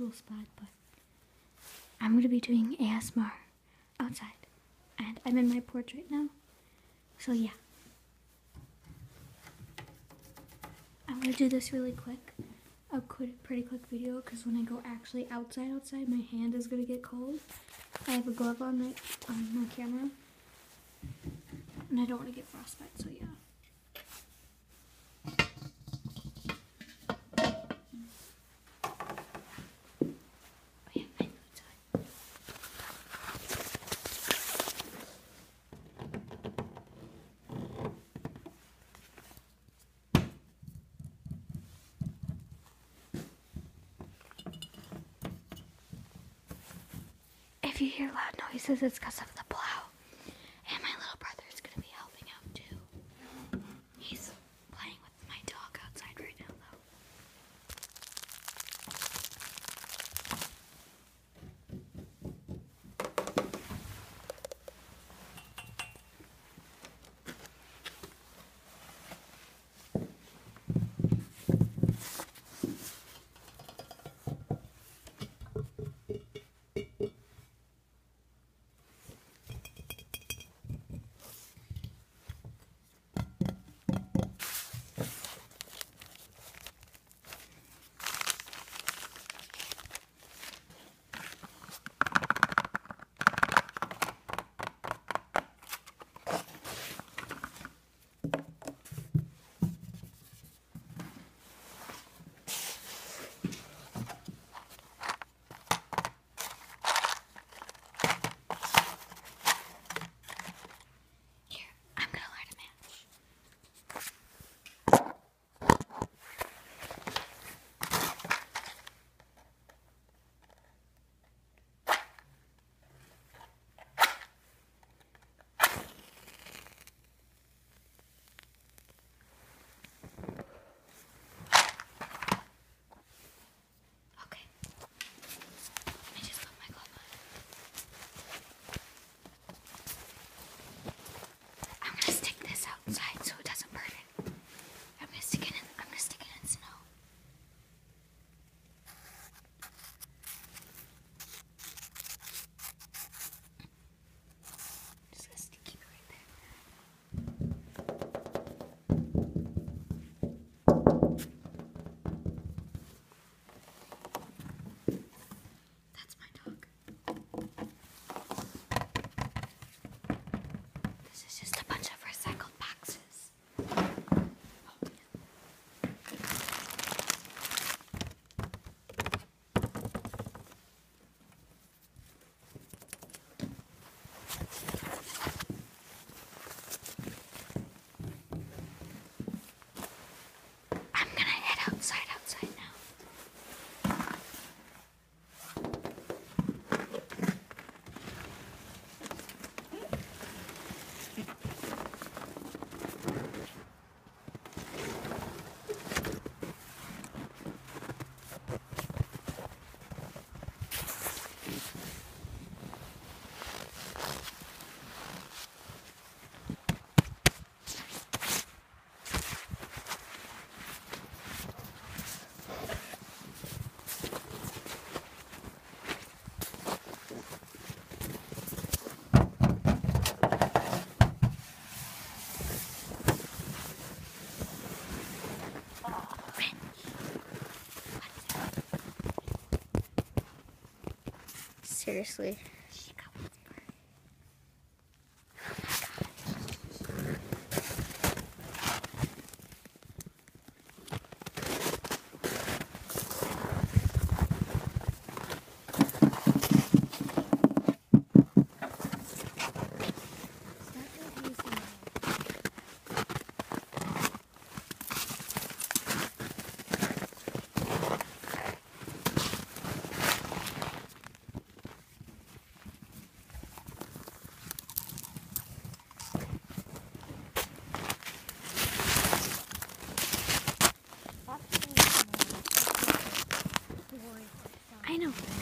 usual spot, but I'm to be doing ASMR outside. And I'm in my porch right now. So yeah. I'm to do this really quick. A quick, pretty quick video because when I go actually outside outside, my hand is to get cold. I have a glove on my, on my camera. And I don't want to get frostbite, so yeah. You hear loud noises, it's because of the Seriously. Know.